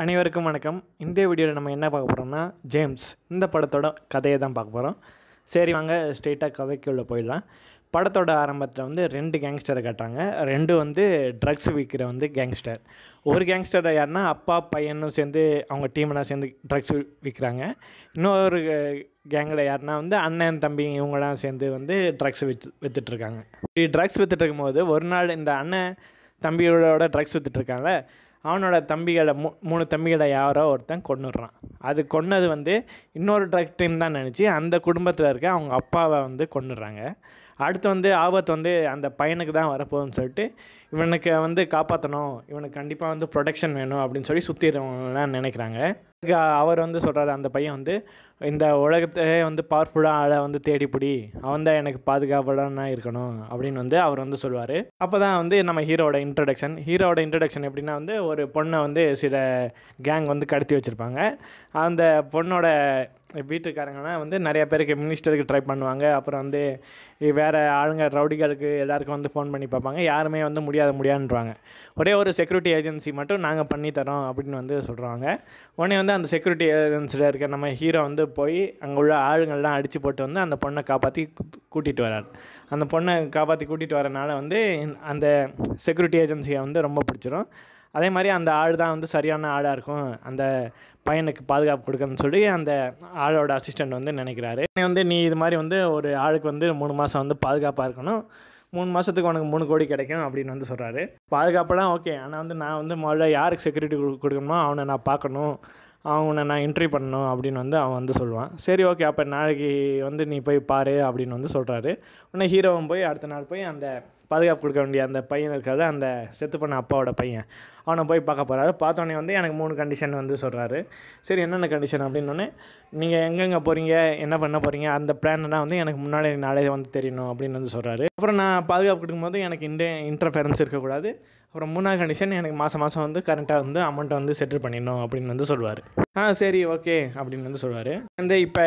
அனைவருக்கும் வணக்கம். இந்த வீடியோவில் நம்ம என்ன பார்க்க போகிறோம்னா ஜேம்ஸ் இந்த படத்தோட கதையை தான் பார்க்க போகிறோம் சரி வாங்க ஸ்ட்ரெயிட்டாக கதைக்குள்ளே போயிடலாம். படத்தோட ஆரம்பத்தில் வந்து ரெண்டு கேங்ஸ்டரை காட்டுறாங்க. ரெண்டு வந்து ட்ரக்ஸ் விற்கிற வந்து கேங்ஸ்டர் ஒரு கேங்ஸ்டர் யாருன்னா அப்பா பையனும் சேர்ந்து அவங்க டீம்லாம் சேர்ந்து ட்ரக்ஸ் விற்கிறாங்க இன்னொரு கேங்கில் யாருன்னா வந்து அண்ணன் தம்பி இவங்களாம் சேர்ந்து வந்து ட்ரக்ஸ் விற்று விற்றுட்ருக்காங்க இப்படி ட்ரக்ஸ் விற்றுட்டு இருக்கும்போது ஒரு நாள் இந்த அண்ணன் தம்பியோட ட்ரக்ஸ் விற்றுட்ருக்காங்க அவனோட தம்பிகளை மூ மூணு தம்பிகளை யாரோ ஒருத்தன் கொன்னுடுறான். அது கொன்னது வந்து இன்னொரு ட்ரக் டீம் தான் நினச்சி அந்த குடும்பத்தில் இருக்க அவங்க அப்பாவை வந்து கொன்னுடுறாங்க. அடுத்து வந்து ஆபத்து வந்து அந்த பையனுக்கு தான் வரப்போகுதுன்னு சொல்லிட்டு இவனுக்கு வந்து காப்பாற்றணும் இவனுக்கு கண்டிப்பாக வந்து ப்ரொடெக்ஷன் வேணும் அப்படின்னு சொல்லி சுற்றிடுறவங்களாம் நினைக்கிறாங்க. அதுக்கு அவர் வந்து சொல்கிறாரு அந்த பையன் வந்து இந்த உலகத்தையே வந்து பவர்ஃபுல்லாக ஆளை வந்து தேடிப்பிடி அவன் தான் எனக்கு பாதுகாப்பான இருக்கணும். அப்படின்னு வந்து அவர் வந்து சொல்லுவார். அப்போ தான் வந்து நம்ம ஹீரோட இன்ட்ரடக்ஷன் ஹீரோட இன்ட்ரடக்ஷன் எப்படின்னா வந்து ஒரு பொண்ணை வந்து சில கேங் வந்து கடத்தி வச்சுருப்பாங்க. அந்த பொண்ணோட வீட்டுக்காரங்கன்னா வந்து நிறைய பேருக்கு மினிஸ்டருக்கு ட்ரை பண்ணுவாங்க. அப்புறம் வந்து வேறு ஆளுங்க ரவுடிகளுக்கு எல்லாருக்கும் வந்து ஃபோன் பண்ணி பார்ப்பாங்க. யாருமே வந்து முடியாத முடியாதுன்றாங்க. ஒரே ஒரு செக்யூரிட்டி ஏஜென்சி மட்டும் நாங்கள் பண்ணித்தரோம் அப்படின்னு வந்து சொல்கிறாங்க உடனே வந்து அந்த செக்யூரிட்டி ஏஜென்சியில் இருக்க நம்ம ஹீரோ வந்து போய் அங்கே உள்ள ஆளுங்கள்லாம் அடித்து போட்டு வந்து அந்த பொண்ணை காப்பாற்றி கூட்டிகிட்டு வரார். அந்த பொண்ணை காப்பாற்றி கூட்டிகிட்டு வரனால வந்து அந்த செக்யூரிட்டி ஏஜென்சியை வந்து ரொம்ப பிடிச்சிரும். அதே மாதிரி அந்த ஆள் தான் வந்து சரியான ஆளாக இருக்கும். அந்த பையனுக்கு பாதுகாப்பு கொடுக்கணும்னு சொல்லி அந்த ஆளோட அசிஸ்டண்ட் வந்து நினைக்கிறாரு. வந்து நீ இது மாதிரி வந்து ஒரு ஆளுக்கு வந்து மூணு மாதம் வந்து பாதுகாப்பாக இருக்கணும். மூணு மாதத்துக்கு உனக்கு மூணு கோடி கிடைக்கும் அப்படின்னு வந்து சொல்கிறாரு பாதுகாப்பெல்லாம் ஓகே ஆனால் வந்து நான் வந்து முதல்ல யாருக்கு செக்யூரிட்டி கொடுக்கணுமோ அவனை நான் பார்க்கணும். அவனை நான் என்ட்ரி பண்ணணும் அப்படின்னு வந்து அவன் வந்து சொல்லுவான். சரி ஓகே அப்போ நாளைக்கு வந்து நீ போய் பாரு அப்படின்னு வந்து சொல்கிறாரு உடனே ஹீரோவும் போய் அடுத்த நாள் போய் அந்த பாதுகாப்பு கொடுக்க வேண்டிய அந்த பையன் இருக்காரு அந்த செத்து பண்ண அப்பாவோட பையன். அவனை போய் பார்க்க போகிறாரு பார்த்தோன்னே வந்து எனக்கு மூணு கண்டிஷன் வந்து சொல்கிறாரு சரி என்னென்ன கண்டிஷன் அப்படின்னோடனே நீங்கள் எங்கெங்கே போகிறீங்க என்ன பண்ண போகிறீங்க அந்த பிளான்லாம் வந்து எனக்கு முன்னாடி நாளே வந்து தெரியணும் அப்படின்னு வந்து சொல்கிறாரு அப்புறம் நான் பாதுகாப்பு கொடுக்கும்போது எனக்கு இன்டே இன்டர்ஃபரன்ஸ் இருக்கக்கூடாது. அப்புறம் மூணாவது கண்டிஷன் எனக்கு மாதம் மாதம் வந்து கரண்ட்டாக வந்து அமௌண்ட்டை வந்து செட்டில் பண்ணிடணும் அப்படின்னு வந்து சொல்லுவார். ஆ சரி ஓகே அப்படின்னு வந்து சொல்லுவார். வந்து இப்போ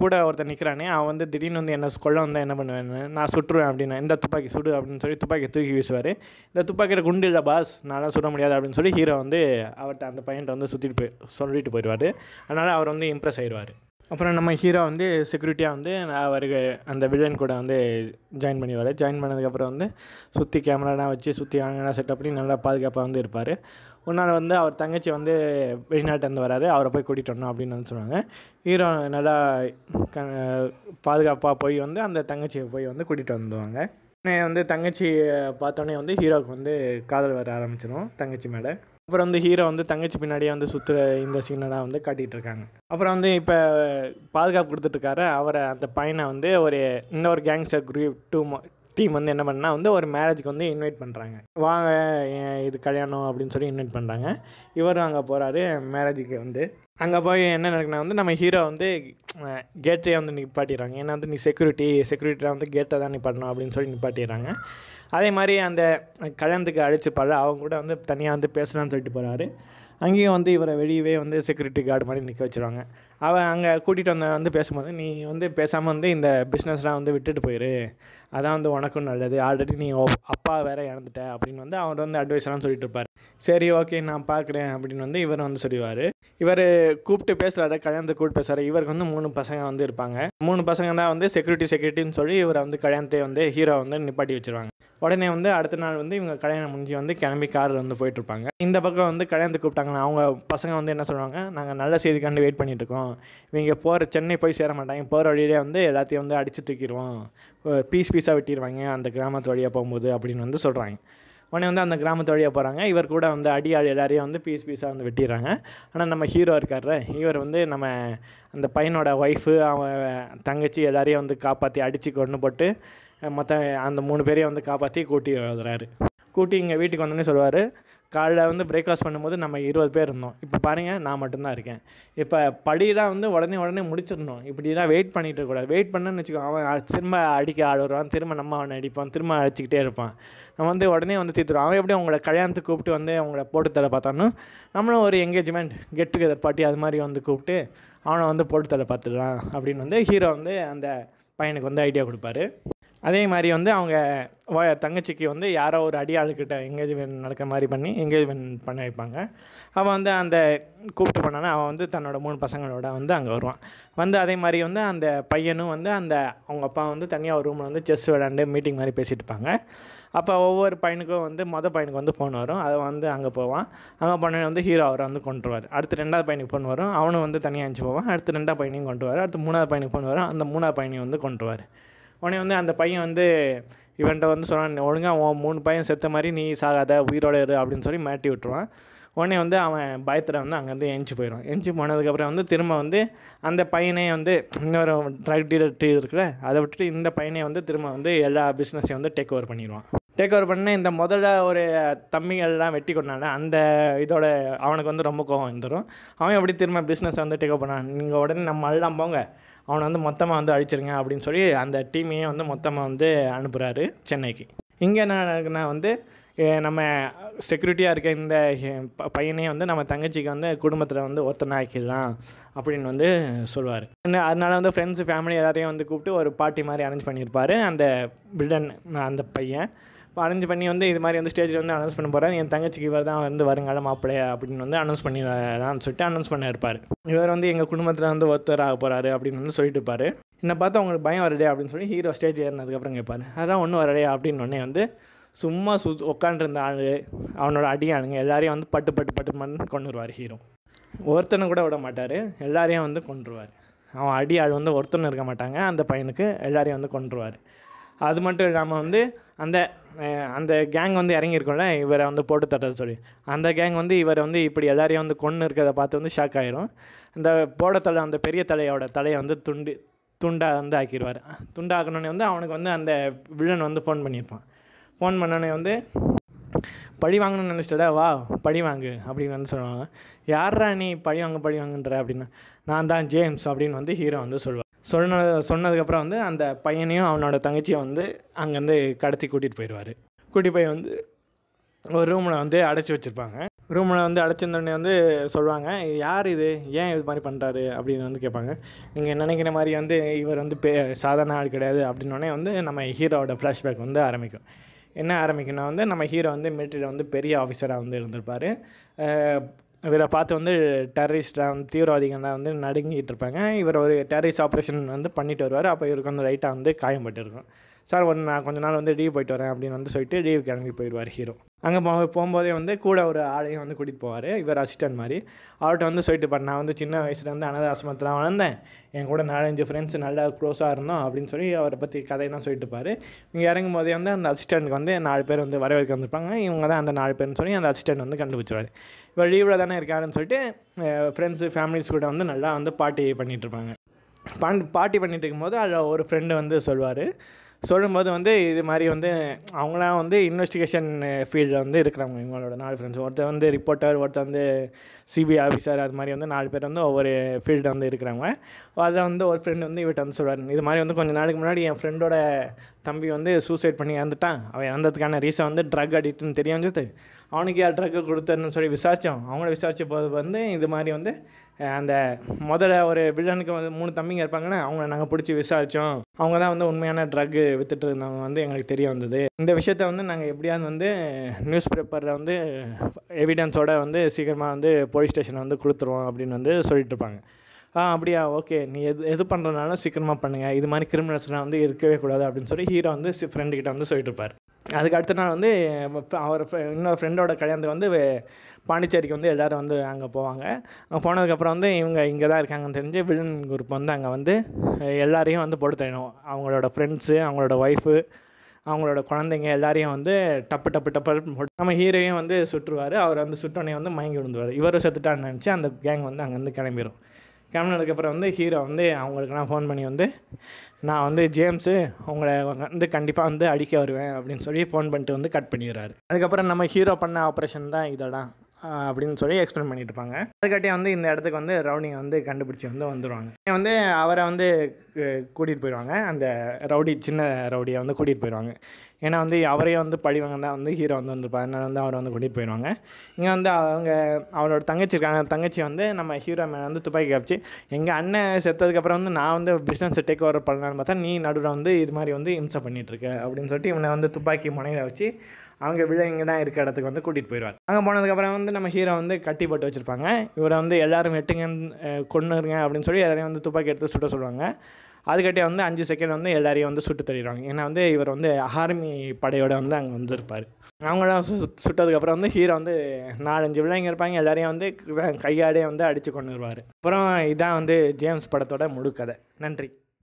கூட ஒருத்தர் நிற்கிறானே அவன் வந்து திடீர்னு வந்து என்ன கொள்ள வந்தால் என்ன பண்ணுவேன் நான் சுட்டுருவேன் அப்படின்னு இந்த துப்பாக்கி சுடு அப்படின்னு சொல்லி துப்பாக்கி தூக்கி வீசுவார். இந்த துப்பாக்கியில் குண்டு இல்லை பாஸ் நான்லாம் சுட முடியாது அப்படின்னு சொல்லி ஹீரோ வந்து அவர்கிட்ட அந்த பையன்ட்ட வந்து சுற்றிட்டு போய் சொல்லிட்டு போயிடுவார். அதனால் அவர் வந்து இம்ப்ரெஸ் ஆயிடுவார். அப்புறம் நம்ம ஹீரோ வந்து செக்யூரிட்டியாக வந்து அவருக்கு அந்த வில்லன் கூட வந்து ஜாயின் பண்ணிடுவார். ஜாயின் பண்ணதுக்கப்புறம் வந்து சுற்றி கேமராலாம் வச்சு சுற்றி வாங்கினா செட்டப் பண்ணி நல்லா பாதுகாப்பாக வந்து இருப்பார். ஒரு நாள் வந்து அவர் தங்கச்சி வந்து வெளிநாட்டிலேருந்து வராரு அவரை போய் கூட்டிகிட்டு வரணும் அப்படின்னு வந்து சொன்னாங்க ஹீரோ நல்லா க பாதுகாப்பாக போய் வந்து அந்த தங்கச்சியை போய் வந்து கூட்டிகிட்டு வந்துடுவாங்க. வந்து தங்கச்சி பார்த்தோன்னே வந்து ஹீரோவுக்கு வந்து காதல் வர ஆரம்பிச்சிடும் தங்கச்சி மேலே. அப்புறம் வந்து ஹீரோ வந்து தங்கச்சி பின்னாடியே வந்து சுற்றுற இந்த சீனெல்லாம் வந்து காட்டிகிட்டு இருக்காங்க. அப்புறம் வந்து இப்போ பாதுகாப்பு கொடுத்துட்ருக்காரு அவரை அந்த பையனை வந்து ஒரு இன்னொரு கேங்ஸ்டர் குரூப் டூ டீம் வந்து என்ன பண்ணால் வந்து ஒரு மேரேஜ்க்கு வந்து இன்வைட் பண்ணுறாங்க. வாங்க இது கல்யாணம் அப்படின்னு சொல்லி இன்வைட் பண்ணுறாங்க. இவரும் அங்கே போகிறாரு மேரேஜுக்கு வந்து. அங்கே போய் என்ன நடக்குனா வந்து நம்ம ஹீரோ வந்து கேட்டே வந்து நிப்பாட்டிடுறாங்க. ஏன்னா வந்து நீ செக்யூரிட்டி செக்யூரிட்டியாக வந்து கேட்டை தான் நிப்பாட்டணும் அப்படின்னு சொல்லி நிப்பாட்டிடுறாங்க. அதே மாதிரி அந்த கல்யாணத்துக்கு அழைச்சிப்பாள். அவங்க கூட வந்து தனியாக வந்து பேசலாம்னு சொல்லிட்டு போகிறாரு. அங்கேயும் வந்து இவரை வெளியவே வந்து செக்யூரிட்டி கார்டு மாதிரி நிற்க வச்சுருவாங்க. அவன் அங்கே கூட்டிகிட்டு வந்த வந்து பேசும்போது நீ வந்து பேசாமல் வந்து இந்த பிஸ்னஸ்லாம் வந்து விட்டுட்டு போயிரு. அதான் வந்து உனக்கும் நல்லது. ஆல்ரெடி நீ அப்பா வேற இறந்துட்ட. அப்படின்னு வந்து அவர் வந்து அட்வைஸ்லாம் சொல்லிட்டு இருப்பார். சரி ஓகே நான் பார்க்குறேன் அப்படின்னு வந்து இவர் வந்து சொல்லுவார் இவர் கூப்பிட்டு பேசுகிறாரு கல்யாணத்தை கூப்பிட்டு பேசுகிறாரு இவருக்கு வந்து மூணு பசங்க வந்து இருப்பாங்க. மூணு பசங்க தான் வந்து செக்யூரிட்டி செக்யூரிட்டின்னு சொல்லி இவரை வந்து கல்யாணத்தை வந்து ஹீரோ வந்து நிப்பாட்டி வச்சுருவாங்க. உடனே வந்து அடுத்த நாள் வந்து இவங்க கல்யாணம் முடிஞ்சு வந்து கிளம்பி காரில் வந்து போயிட்டுருப்பாங்க. இந்த பக்கம் வந்து கல்யாணத்துக்கு கூப்பிட்டாங்கன்னா அவங்க பசங்க வந்து என்ன சொல்லுவாங்க நாங்கள் நல்ல செய்திக்காண்டு வெயிட் பண்ணிகிட்ருக்கோம் இவங்க போகிற சென்னை போய் சேர மாட்டாங்க. போகிற வழியிலே வந்து எல்லாத்தையும் வந்து அடித்து தூக்கிடுவோம். பீஸ் பீஸாக வெட்டிடுவாங்க. அந்த கிராமத்து வழியாக போகும்போது அப்படின்னு வந்து சொல்கிறாங்க உடனே வந்து அந்த கிராமத்து வழியாக போகிறாங்க இவர் கூட வந்து அடி ஆடி எல்லாரையும் வந்து பீஸ் பீஸாக வந்து வெட்டிடுறாங்க. ஆனால் நம்ம ஹீரோ இருக்கார்ல இவர் வந்து நம்ம அந்த பையனோட ஒய்ஃபு அவன் தங்கச்சி எல்லாரையும் வந்து காப்பாற்றி அடித்து கொண்டு போட்டு மற்ற அந்த மூணு பேரையும் வந்து காப்பாற்றி கூட்டி எழுதுறாரு. கூட்டி இங்கே வீட்டுக்கு வந்தோடனே சொல்லுவார் காலைல வந்து பிரேக்ஃபாஸ்ட் பண்ணும்போது நம்ம இருபது பேர் இருந்தோம். இப்போ பாருங்கள் நான் மட்டும்தான் இருக்கேன். இப்போ படியெலாம் வந்து உடனே உடனே முடிச்சிடணும். இப்படிலாம் வெயிட் பண்ணிகிட்டு இருக்கக்கூடாது. வெயிட் பண்ணேன்னு வச்சுக்கோ அவன் திரும்ப அடிக்க ஆள் வருவான் திரும்ப நம்ம அவனை அடிப்பான் திரும்ப அடிச்சிக்கிட்டே இருப்பான். நம்ம வந்து உடனே வந்து தீர்த்துருவோம் அவன் எப்படி அவங்கள கல்யாணத்துக்கு கூப்பிட்டு வந்து அவங்கள போட்டு தர பார்த்தானோ நம்மளும் ஒரு எங்கேஜ்மெண்ட் கெட் டுகெதர் பார்ட்டி அது மாதிரி வந்து கூப்பிட்டு அவனை வந்து போட்டு தர பார்த்துடுறான் அப்படின்னு வந்து ஹீரோ வந்து அந்த பையனுக்கு வந்து ஐடியா கொடுப்பாரு. அதே மாதிரி வந்து அவங்க தங்கச்சிக்கு வந்து யாரோ ஒரு அடியாளுக்கிட்ட எங்கேஜ்மெண்ட் நடக்கிற மாதிரி பண்ணி எங்கேஜ்மெண்ட் பண்ண வைப்பாங்க. அவன் வந்து அந்த கூப்பிட்டு பண்ணானா அவன் வந்து தன்னோட மூணு பசங்களோட வந்து அங்கே வருவான். வந்து அதே மாதிரி வந்து அந்த பையனும் வந்து அந்த அவங்க அப்பா வந்து தனியாக ஒரு ரூமில் வந்து செஸ் விளாண்டு மீட்டிங் மாதிரி பேசிட்டு இருப்பாங்க. அப்போ ஒவ்வொரு பையனுக்கும் வந்து மொதல் பையனுக்கு வந்து ஃபோன் வரும். அதை வந்து அங்கே போவான். அங்கே போன வந்து ஹீரோ அவரை வந்து கொண்டுருவார் அடுத்து ரெண்டாவது பையனுக்கு ஃபோன் வரும். அவனும் வந்து தனியாக அனுப்பிச்சு போவான். அடுத்து ரெண்டாவது பையனையும் கொண்டு அடுத்து மூணாவது பையனுக்கு ஃபோன் வரும். அந்த மூணாவது பையனையும் வந்து கொண்டுருவார் உடனே வந்து அந்த பையன் வந்து இவன்ட்ட வந்து சொன்னான் ஒழுங்காக உன் மூணு பையன் செத்த மாதிரி நீ சாகாத உயிரோட இரு அப்படின்னு சொல்லி மாட்டி விட்டுருவான். உடனே வந்து அவன் பயத்தில் வந்து அங்கேருந்து எஞ்சி போயிடுவான். எஞ்சி போனதுக்கப்புறம் வந்து திரும்ப வந்து அந்த பையனே வந்து இன்னொரு ட்ரக் டீலர் டீ இருக்குல்ல அதை விட்டுட்டு இந்த பையனே வந்து திரும்ப வந்து எல்லா பிஸ்னஸையும் வந்து டேக் ஓவர் பண்ணிடுவான். டேக் ஓவர் பண்ண இந்த முதல்ல ஒரு தம்பிகள்லாம் வெட்டி கொண்டான அந்த இதோட அவனுக்கு வந்து ரொம்ப கோவம் வந்துடும் அவன் எப்படி திரும்ப பிஸ்னஸ் வந்து டேக் ஓவர் பண்ணான்? நீங்கள் உடனே நம்ம எல்லாம் போங்க. அவனை வந்து மொத்தமாக வந்து அழிச்சிருங்க அப்படின்னு சொல்லி அந்த டீமையே வந்து மொத்தமாக வந்து அனுப்புகிறாரு சென்னைக்கு. இங்கே என்ன நடக்குன்னா வந்து நம்ம செக்யூரிட்டியாக இருக்க இந்த ப- பையனே வந்து நம்ம தங்கச்சிக்கு வந்து குடும்பத்தில் வந்து ஒருத்தனை ஆக்கிடலாம் அப்படின்னு வந்து சொல்லுவார் அதனால் வந்து ஃப்ரெண்ட்ஸு ஃபேமிலி எல்லாரையும் வந்து கூப்பிட்டு ஒரு பார்ட்டி மாதிரி அரேஞ்ச் பண்ணியிருப்பார். அந்த பில்டன் அந்த பையன். அரேஞ்ச் பண்ணி வந்து இது மாதிரி வந்து ஸ்டேஜில் வந்து அனௌன்ஸ் பண்ண போகிறார் என் தங்கச்சிக்கு இவர் தான் வந்து வருங்கால மாப்பிள்ளை அப்படின்னு வந்து அனௌன்ஸ் பண்ணிடலாம்னு சொல்லிட்டு அனௌன்ஸ் பண்ண இருப்பார். இவர் வந்து எங்கள் குடும்பத்தில் வந்து ஒருத்தர் ஆக போகிறாரு அப்படின்னு வந்து சொல்லிட்டு இருப்பார். என்னை பார்த்து அவங்களுக்கு பயம் வருடே அப்படின்னு சொல்லி ஹீரோ ஸ்டேஜ் ஏறினதுக்கப்புறம் கேட்பாரு. அதெல்லாம் ஒன்றும் வரடே அப்படின்னு உடனே வந்து சும்மா சு உட்காண்டிருந்த ஆள் அவனோட அடியானுங்க எல்லாரையும் வந்து பட்டு பட்டு பட்டு பண்ணு கொண்டுருவார் ஹீரோ ஒருத்தனை கூட விட மாட்டார். எல்லாரையும் வந்து கொண்டுருவார் அவன் அடி ஆள் வந்து ஒருத்தனும் இருக்க மாட்டாங்க. அந்த பையனுக்கு எல்லாரையும் வந்து கொண்டுருவார் அது மட்டும் இல்லாமல் வந்து அந்த அந்த கேங் வந்து இறங்கியிருக்கோம்ல இவரை வந்து போட்டு தட்டது சொல்லி. அந்த கேங் வந்து இவரை வந்து இப்படி எல்லாரையும் வந்து கொன்று இருக்கிறத பார்த்து வந்து ஷாக் ஆகிரும் அந்த போட தலை அந்த பெரிய தலையோட தலையை வந்து துண்டு துண்டாக வந்து ஆக்கிடுவார் துண்டாக்கணுன்னே வந்து அவனுக்கு வந்து அந்த வில்லன் வந்து ஃபோன் பண்ணியிருப்பான். ஃபோன் பண்ணோடனே வந்து பழி வாங்கணும்னு நினச்சிட்டடா வா பழி வாங்கு அப்படின்னு வந்து சொல்லுவாங்க. யாரா நீ பழி வாங்க பழி வாங்குன்ற? அப்படின்னு. நான் தான் ஜேம்ஸ் அப்படின்னு வந்து ஹீரோ வந்து சொல்லுவார். சொன்ன சொன்னதுக்கப்புறம் வந்து அந்த பையனையும் அவனோட தங்கச்சியும் வந்து அங்கேருந்து கடத்தி கூட்டிகிட்டு போயிடுவார். கூட்டி போய் வந்து ஒரு ரூமில் வந்து அடைச்சி வச்சுருப்பாங்க. ரூமில் வந்து அடைச்சிருந்தோடனே வந்து சொல்லுவாங்க யார் இது? ஏன் இது மாதிரி பண்ணுறாரு அப்படின்னு வந்து கேட்பாங்க. நீங்கள் நினைக்கிற மாதிரி வந்து இவர் வந்து பே சாதாரண ஆள் கிடையாது அப்படின்னோடனே வந்து நம்ம ஹீரோவோட ஃப்ளாஷ்பேக் வந்து ஆரம்பிக்கும். என்ன ஆரம்பிக்குன்னா வந்து நம்ம ஹீரோ வந்து மிலிட்டரியில் வந்து பெரிய ஆஃபீஸராக வந்து இருந்திருப்பார். இவரை பார்த்து வந்து டெரரிஸ்டாக வந்து தீவிரவாதிகள்லாம் வந்து நடுங்கிட்டு இருப்பாங்க. இவர் ஒரு டெரரிஸ்ட் ஆப்ரேஷன் வந்து பண்ணிட்டு வருவார். அப்போ இவருக்கு வந்து ரைட்டாக வந்து காயம்பட்டு இருக்கும். சார் ஒன்று நான் கொஞ்ச நாள் வந்து லீவ் போயிட்டு வரேன் அப்படின்னு வந்து சொல்லிட்டு லீவ் கிளம்பி போயிடுவார் ஹீரோ. அங்கே போ போகும்போதே வந்து கூட ஒரு ஆளையும் வந்து கூட்டிகிட்டு போவார். இவர் அசிஸ்டன்ட் மாதிரி. அவர்கிட்ட வந்து சொல்லிட்டு பாரு நான் வந்து சின்ன வயசுலேருந்து வந்து அனாத ஆசிரமத்தில் வளர்ந்தேன். என் கூட நாலஞ்சு ஃப்ரெண்ட்ஸ் நல்லா க்ளோஸாக இருந்தோம் அப்படின்னு சொல்லி அவரை பற்றி கதையெல்லாம் சொல்லிட்டு பாரு இங்கே இறங்கும் போதே வந்து அந்த அசிஸ்டண்ட்டுக்கு வந்து நாலு பேர் வந்து வரவேற்க வந்திருப்பாங்க. இவங்க தான் அந்த நாலு பேர்னு சொல்லி அந்த அசிஸ்டன்ட் வந்து கண்டுபிடிச்சிருவார். இவர் லீவில் தானே இருக்காருன்னு சொல்லிட்டு ஃப்ரெண்ட்ஸு ஃபேமிலிஸ் கூட வந்து நல்லா வந்து பார்ட்டி பண்ணிகிட்ருப்பாங்க இருப்பாங்க. பார்ட்டி பண்ணிட்டு இருக்கும்போது அதில் ஒரு ஃப்ரெண்டு வந்து சொல்லுவார் சொல்லும்போது வந்து இது மாதிரி வந்து அவங்களாம் வந்து இன்வெஸ்டிகேஷன் ஃபீல்டில் வந்து இருக்கிறாங்க இவங்களோட நாலு ஃப்ரெண்ட்ஸ் ஒருத்தர் வந்து ரிப்போர்ட்டர் ஒருத்தர் வந்து சிபிஐ ஆஃபீஸர் அது மாதிரி வந்து நாலு பேர் வந்து ஒவ்வொரு ஃபீல்டில் வந்து இருக்கிறாங்க அதில் வந்து ஒரு ஃப்ரெண்டு வந்து இவர்கிட்ட வந்து சொல்கிறார் இது மாதிரி வந்து கொஞ்சம் நாளுக்கு முன்னாடி என் ஃப்ரெண்டோட தம்பி வந்து சூசைட் பண்ணி இறந்துட்டான். அவன் இறந்ததுக்கான ரீசன் வந்து ட்ரக் அடிக்ட்னு தெரிய வந்தது அவனுக்கு யார் ட்ரக்கு கொடுத்தன்னு சொல்லி விசாரித்தோம் அவங்கள விசாரித்த போது வந்து இது மாதிரி வந்து அந்த முதல்ல ஒரு வில்லனுக்கு வந்து மூணு தம்பிங்க இருப்பாங்கன்னா அவங்கள நாங்கள் பிடிச்சி விசாரித்தோம் அவங்க தான் வந்து உண்மையான ட்ரக்கு வித்துட்டு இருந்தவங்க வந்து எங்களுக்கு தெரிய வந்தது. இந்த விஷயத்த வந்து நாங்கள் எப்படியாவது வந்து நியூஸ் பேப்பரில் வந்து எவிடன்ஸோட வந்து சீக்கிரமாக வந்து போலீஸ் ஸ்டேஷனை வந்து கொடுத்துருவோம் அப்படின்னு வந்து சொல்லிட்டு இருப்பாங்க. ஆ அப்படியா? ஓகே. நீ எது எது பண்ணுறதுனாலும் சீக்கிரமாக பண்ணுங்கள் இது மாதிரி கிரிமினல்ஸ்லாம் வந்து இருக்கவே கூடாது அப்படின்னு சொல்லி ஹீரோ வந்து ஃப்ரெண்டுக்கிட்ட வந்து சொல்லிட்டு இருப்பார். அதுக்கு அடுத்த நாள் வந்து அவர் இன்னொரு ஃப்ரெண்டோட கல்யாணத்துக்கு வந்து பாண்டிச்சேரிக்கு வந்து எல்லோரும் வந்து அங்கே போவாங்க. அங்கே போனதுக்கப்புறம் வந்து இவங்க இங்கே தான் இருக்காங்கன்னு தெரிஞ்சு வில்லன் குரூப் வந்து அங்கே வந்து எல்லாரையும் வந்து போட்டு தரணும் அவங்களோட ஃப்ரெண்ட்ஸு அவங்களோட ஒய்ஃபு அவங்களோட குழந்தைங்க எல்லாரையும் வந்து டப்பு டப்பு டப்பு நம்ம ஹீரோயும் வந்து சுட்டுருவார். அவர் வந்து சுட்டோனையும் வந்து மயங்கி விழுந்துவார் இவரும் செத்துட்டான்னு நினச்சி அந்த கேங் வந்து அங்கேருந்து கிளம்பிடும் கிளம்பினதுக்கப்புறம் வந்து ஹீரோ வந்து அவங்களுக்குலாம் ஃபோன் பண்ணி வந்து நான் வந்து ஜேம்ஸு உங்களை வந்து கண்டிப்பாக வந்து அடிக்க வருவேன் அப்படின்னு சொல்லி ஃபோன் பண்ணிட்டு வந்து கட் பண்ணிடுறாரு. அதுக்கப்புறம் நம்ம ஹீரோ பண்ண ஆப்ரேஷன் தான் இதெல்லாம் அப்படின்னு சொல்லி எக்ஸ்பிளைன் பண்ணிட்டு இருப்பாங்க. அதுக்காட்டி வந்து இந்த இடத்துக்கு வந்து ரவுடியை வந்து கண்டுபிடிச்சி வந்து வந்துடுவாங்க வந்து அவரை வந்து கூட்டிகிட்டு போயிடுவாங்க. அந்த ரவுடி சின்ன ரவுடியை வந்து கூட்டிகிட்டு போயிடுவாங்க. ஏன்னா வந்து அவரே வந்து படிவங்க தான் வந்து ஹீரோ வந்து வந்திருப்பார். அதனால் வந்து அவரை வந்து கூட்டிகிட்டு போயிடுவாங்க. இங்கே வந்து அவங்க அவரோட தங்கச்சி இருக்காங்க. தங்கச்சி வந்து நம்ம ஹீரோ மேலே வந்து துப்பாக்கி காமிச்சு எங்கள் அண்ணன் செத்ததுக்கப்புறம் வந்து நான் வந்து பிஸ்னஸ் டேக் ஓவர் பண்ணலான்னு பார்த்தா நீ நடுவில் வந்து இது மாதிரி வந்து இம்சை பண்ணிகிட்ருக்க இருக்க. அப்படின்னு சொல்லிட்டு இவனை வந்து துப்பாக்கி முனையில் வச்சு அவங்க விழங்க தான் இருக்க இடத்துக்கு வந்து கூட்டிகிட்டு போயிடுவார். அங்கே போனதுக்கப்புறம் வந்து நம்ம ஹீரோ வந்து கட்டி போட்டு வச்சுருப்பாங்க. இவரை வந்து எல்லாரும் வெட்டுங்க கொண்டுருங்க கொன்னுருங்க அப்படின்னு சொல்லி எல்லாரையும் வந்து துப்பாக்கி எடுத்து சுட்ட சொல்லுவாங்க. அதுக்கிட்டே வந்து அஞ்சு செகண்ட் வந்து எல்லாரையும் வந்து சுட்டு தள்ளிடுவாங்க. ஏன்னா வந்து இவர் வந்து ஆர்மி படையோடு வந்து அங்கே வந்து இருப்பார் அவங்களாம் சு சுட்டதுக்கப்புறம் வந்து ஹீரோ வந்து நாலஞ்சு விலங்க இருப்பாங்க. எல்லாரையும் வந்து கையாடே வந்து அடித்து கொண்டு வருவார் அப்புறம் இதான் வந்து ஜேம்ஸ் படத்தோட முழு கதை. நன்றி.